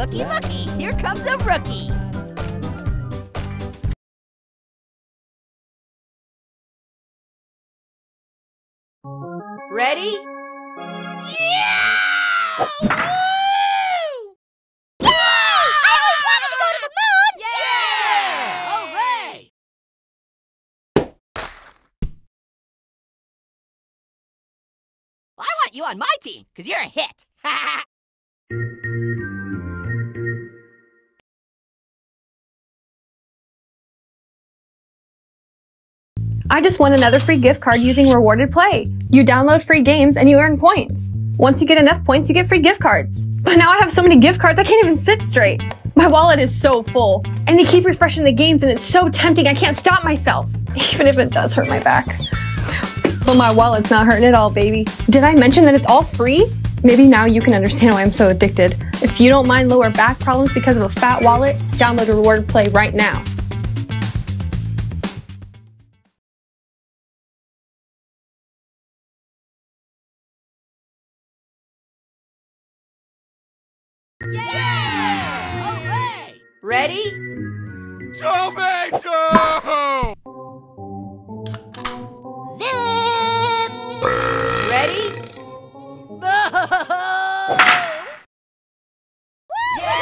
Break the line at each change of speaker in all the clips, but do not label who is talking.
Looky, looky, here comes a rookie. Ready? Yeah!
I always wanted to go to the moon!
Yeah! Hooray! I want you on my team, because you're a hit.
I just won another free gift card using Rewarded Play. You download free games and you earn points. Once you get enough points, you get free gift cards. But now I have so many gift cards, I can't even sit straight. My wallet is so full, and they keep refreshing the games, and it's so tempting, I can't stop myself. Even if it does hurt my back. But my wallet's not hurting at all, baby. Did I mention that it's all free? Maybe now you can understand why I'm so addicted. If you don't mind lower back problems because of a fat wallet, download Rewarded Play right now.
Yeah! Hooray! Ready?
Tomato!
Ready? Yeah! Yeah!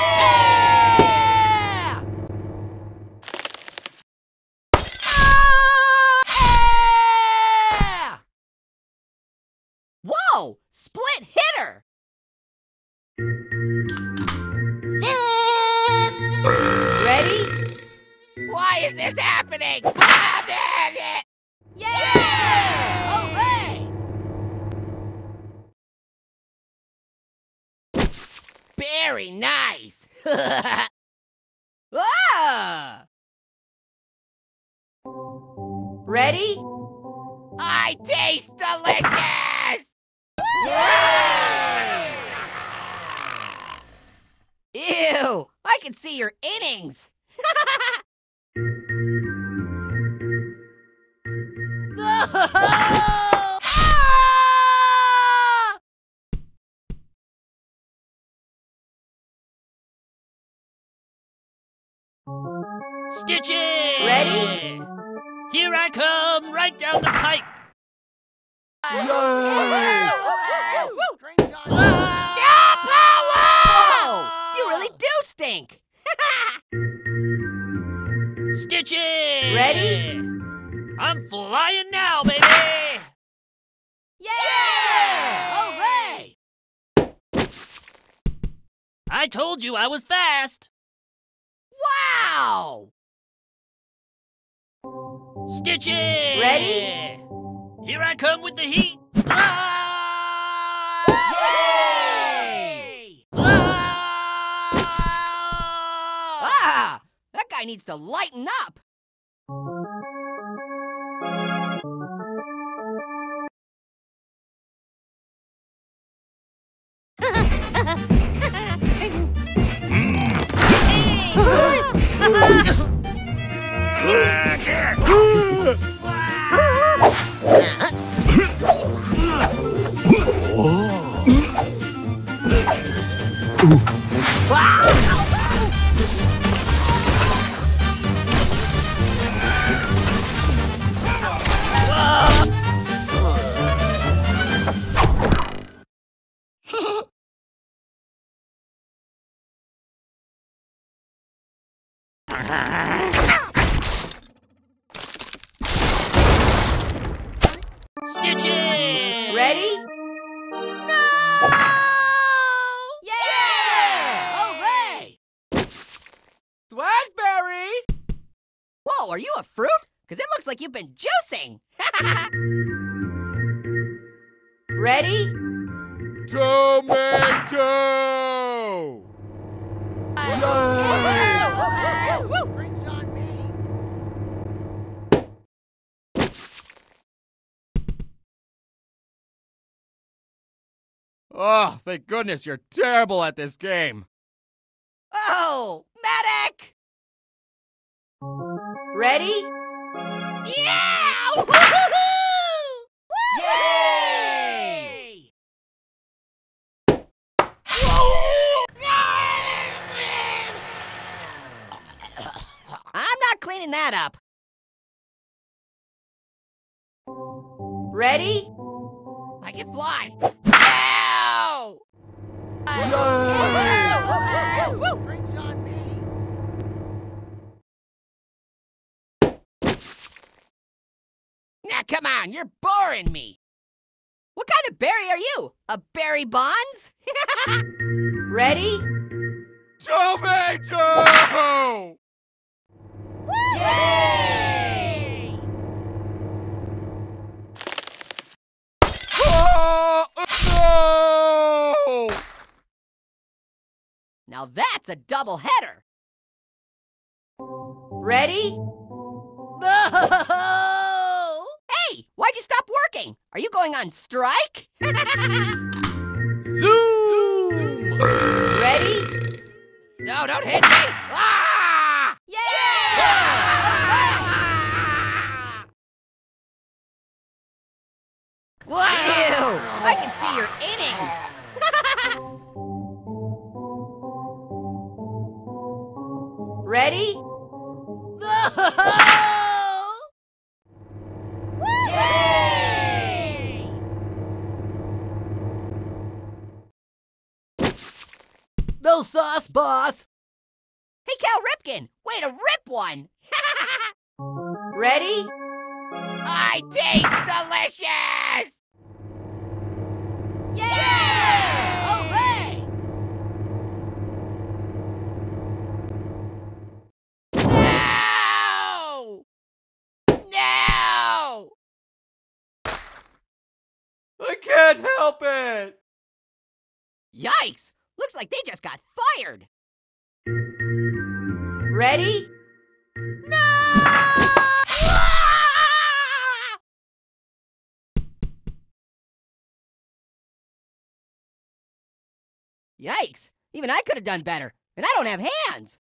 Whoa! Split hitter! Why is this happening? Ah, damn it! Yeah! Hooray! Very nice! ah! Ready? I taste delicious! Ew! I can see your innings!
Stitches!
Ready?
Here I come, right down the pipe.
Whoa! You really do stink!
Stitches!
Ready?
I'm flying now, baby!
Yeah! Hooray!
I told you I was fast.
Wow!
Stitches!
Ready?
Here I come with the heat. Ah!
Yay!
Ah!
Ah! That guy needs to lighten up! Whoa, are you a fruit? Because it looks like you've been juicing! Ready?
Tomato!
Drinks on me!
Oh, thank goodness you're terrible at this game.
Oh, medic! Ready? Yeah! Yay! I'm not cleaning that up. Ready? I can fly. Ow! Yay! On, you're boring me. What kind of berry are you? A berry bonds? Ready?
Tomato!
Yay!
Oh, no!
Now that's a double header. Ready? No! Why'd you stop working? Are you going on strike?
Zoom!
Ready? No, don't hit me! Ah! No sauce, boss! Hey, Cal Ripken! way to rip one! Ready? I taste delicious! Yeah! Hooray! No! No!
I can't help it!
Yikes! Looks like they just got fired. Ready? No! Yikes! Even I could have done better, and I don't have hands.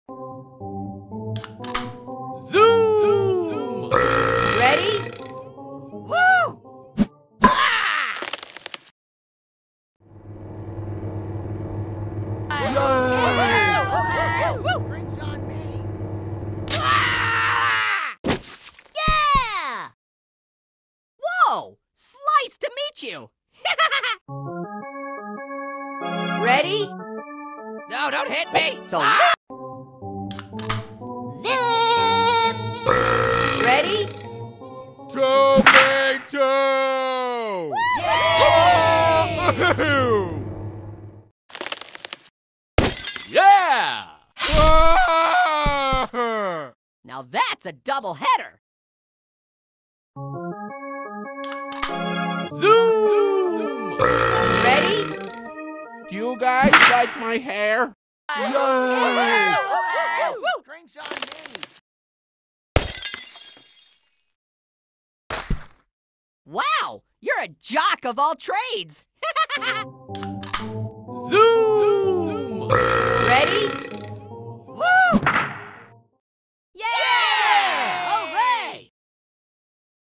Ready? No, don't hit me. So zip. Ready?
Tomato! yeah! Ah!
Now that's a double header.
You guys like my hair? Yay!
Drinks on me. Wow, you're a jock of all trades.
Zoom!
Ready? Woo! Yeah! Hooray!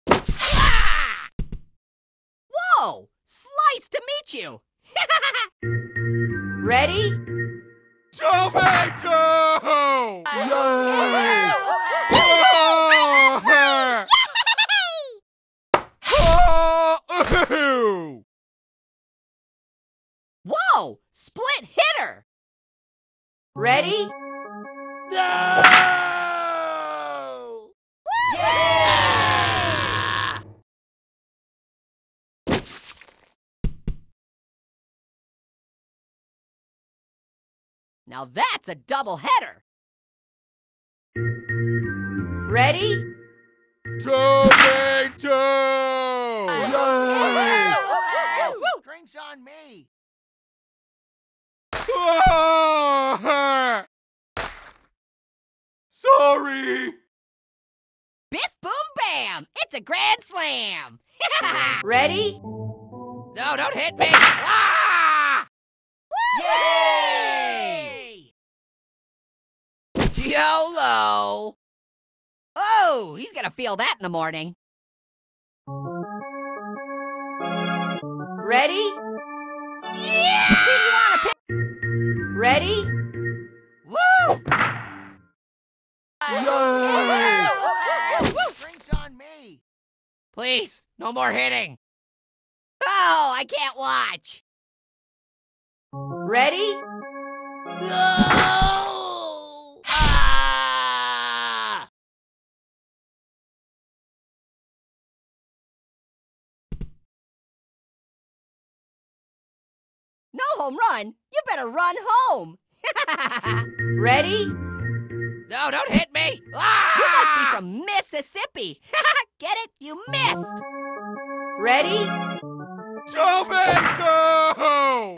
Ah! Whoa! Slice to meet you. Ready?
Tomato! Yay!
Whoa! Split hitter! Ready? No! Yeah! Now that's a double header. Ready?
Tomato!
Drinks on me.
Sorry!
Biff boom bam! It's a grand slam! Ready? No, don't hit me! Ah! Yay! YOLO! Oh, he's gonna feel that in the morning. Ready? Yeah! Ready? Woo! Yay! Drinks on me!
Please,
no more hitting. Oh, I can't watch.
Ready?
Oh! Home run? You better run home.
Ready?
No, don't hit me! Ah! You must be from Mississippi! Get it? You missed!
Ready?
Tomato!
Hooray!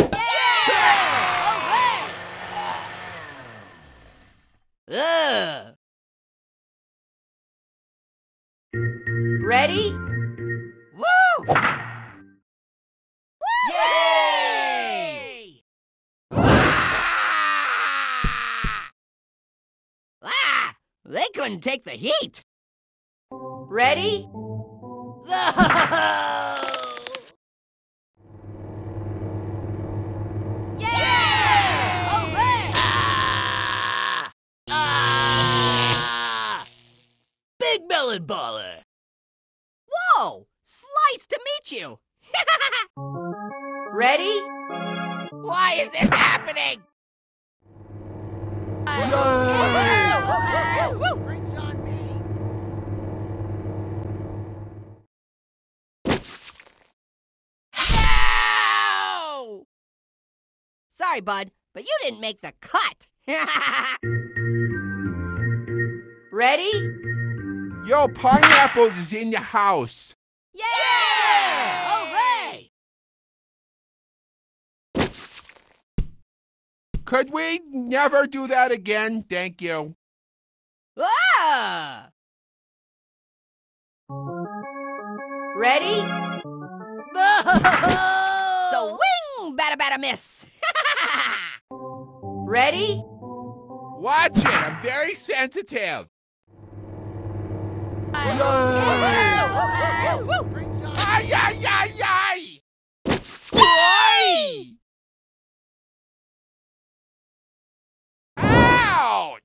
Ugh!
Ready?
Woo! Yay! Ah! Ah! They couldn't take the heat!
Ready?
Sorry, bud, but you didn't make the cut.
Ready?
Yo, pineapples is in your house.
yeah! Hooray!
Could we never do that again? Thank you.
Ah!
Ready? So
wing, bada bada miss.
Ready?
Watch it. I'm very sensitive. Ay, ay, ay, ay! Ay! Ouch!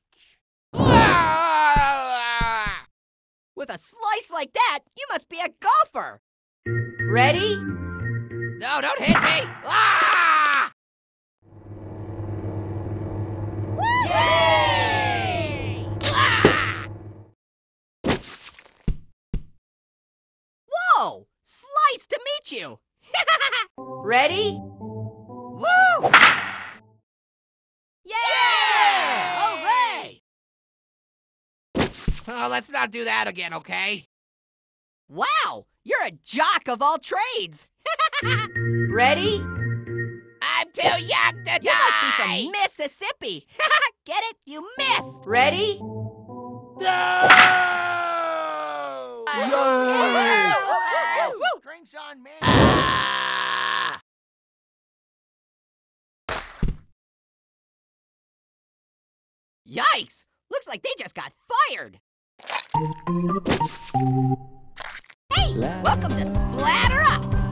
With a slice like that, you must be a golfer.
Ready?
No, don't hit me. Ah! Yay! Ah! Whoa! Slice to meet you.
Ready?
Woo! Yeah! Hooray! Oh, let's not do that again, okay? Wow, you're a jock of all trades.
Ready?
I'm too young to you must be from Mississippi. Get it? You missed.
Ready?
No!
Drinks on me.
Ah! Yikes! Looks like they just got fired. Hey, welcome to Splatter Up.